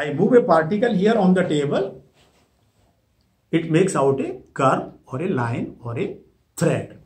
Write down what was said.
I move a particle here on the table, it makes out a curve or a line or a thread.